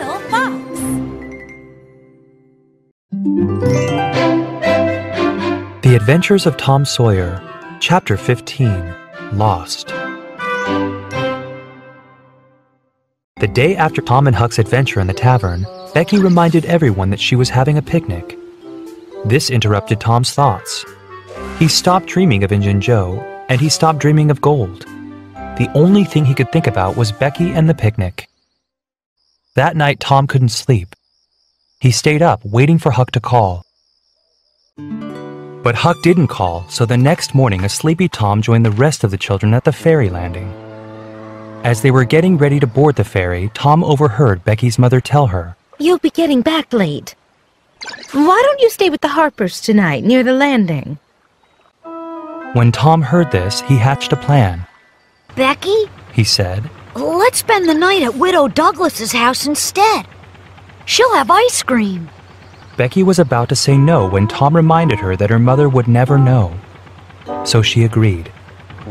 little fox. The Adventures of Tom Sawyer, Chapter 15 Lost. The day after Tom and Huck's adventure in the tavern, Becky reminded everyone that she was having a picnic. This interrupted Tom's thoughts. He stopped dreaming of Injun Joe, and he stopped dreaming of gold. The only thing he could think about was Becky and the picnic. That night, Tom couldn't sleep. He stayed up, waiting for Huck to call. But Huck didn't call, so the next morning, a sleepy Tom joined the rest of the children at the ferry landing. As they were getting ready to board the ferry, Tom overheard Becky's mother tell her, You'll be getting back late. Why don't you stay with the Harpers tonight, near the landing? When Tom heard this, he hatched a plan. Becky, He said, let's spend the night at Widow Douglas's house instead. She'll have ice cream. Becky was about to say no when Tom reminded her that her mother would never know. So she agreed.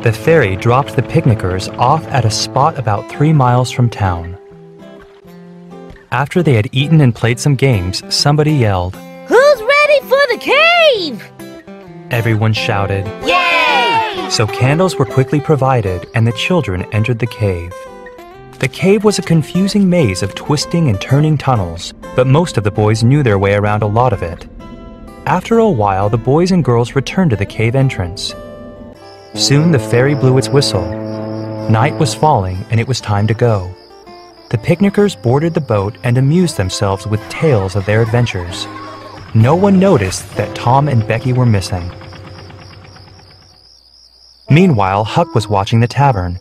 The ferry dropped the picnickers off at a spot about three miles from town. After they had eaten and played some games, somebody yelled. Who's ready for the cave? Everyone shouted. Yay! So candles were quickly provided and the children entered the cave. The cave was a confusing maze of twisting and turning tunnels, but most of the boys knew their way around a lot of it. After a while, the boys and girls returned to the cave entrance. Soon the ferry blew its whistle. Night was falling and it was time to go. The picnickers boarded the boat and amused themselves with tales of their adventures. No one noticed that Tom and Becky were missing. Meanwhile, Huck was watching the tavern.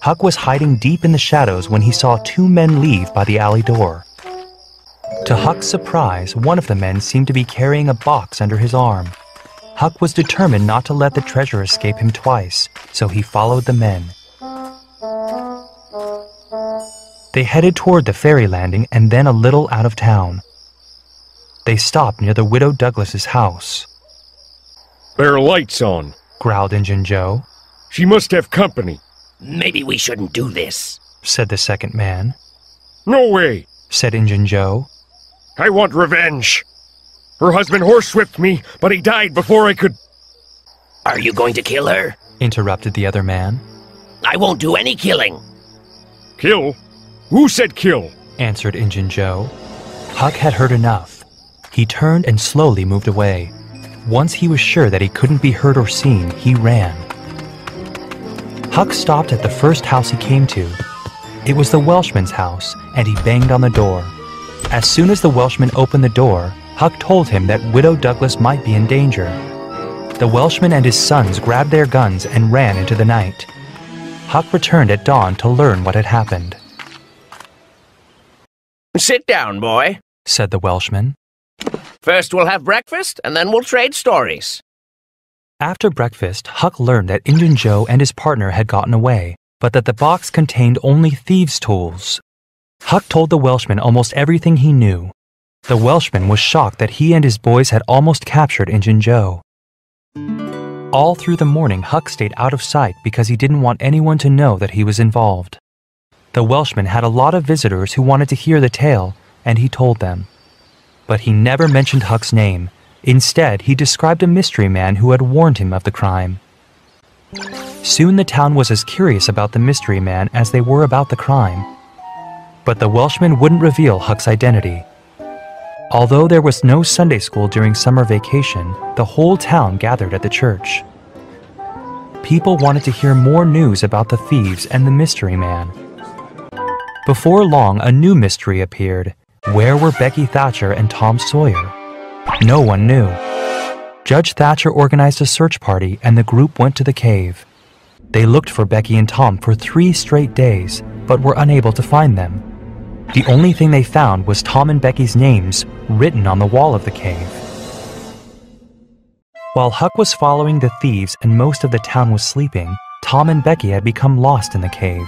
Huck was hiding deep in the shadows when he saw two men leave by the alley door. To Huck's surprise, one of the men seemed to be carrying a box under his arm. Huck was determined not to let the treasure escape him twice, so he followed the men. They headed toward the ferry landing and then a little out of town. They stopped near the widow Douglas's house, There are lights on. Growled Injun Joe, She must have company. Maybe we shouldn't do this. said the second man, No way. said Injun Joe. I want revenge. Her husband horsewhipped me, but he died before I could. Are you going to kill her? interrupted the other man, I won't do any killing. Kill? Who said kill? answered Injun Joe. Huck had heard enough. He turned and slowly moved away. Once he was sure that he couldn't be heard or seen, he ran. Huck stopped at the first house he came to. It was the Welshman's house, and he banged on the door. As soon as the Welshman opened the door, Huck told him that Widow Douglas might be in danger. The Welshman and his sons grabbed their guns and ran into the night. Huck returned at dawn to learn what had happened, Sit down, boy. said the Welshman. First we'll have breakfast, and then we'll trade stories. After breakfast, Huck learned that Injun Joe and his partner had gotten away, but that the box contained only thieves' tools. Huck told the Welshman almost everything he knew. The Welshman was shocked that he and his boys had almost captured Injun Joe. All through the morning, Huck stayed out of sight because he didn't want anyone to know that he was involved. The Welshman had a lot of visitors who wanted to hear the tale, and he told them. But he never mentioned Huck's name. Instead, he described a mystery man who had warned him of the crime. Soon the town was as curious about the mystery man as they were about the crime. But the Welshman wouldn't reveal Huck's identity. Although there was no Sunday school during summer vacation, the whole town gathered at the church. People wanted to hear more news about the thieves and the mystery man. Before long, a new mystery appeared. Where were Becky Thatcher and Tom Sawyer? No one knew. Judge Thatcher organized a search party and the group went to the cave. They looked for Becky and Tom for three straight days, but were unable to find them. The only thing they found was Tom and Becky's names written on the wall of the cave. While Huck was following the thieves and most of the town was sleeping, Tom and Becky had become lost in the cave.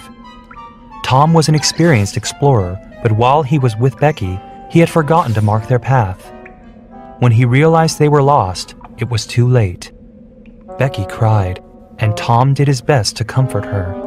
Tom was an experienced explorer, but while he was with Becky, he had forgotten to mark their path. When he realized they were lost, it was too late. Becky cried, and Tom did his best to comfort her.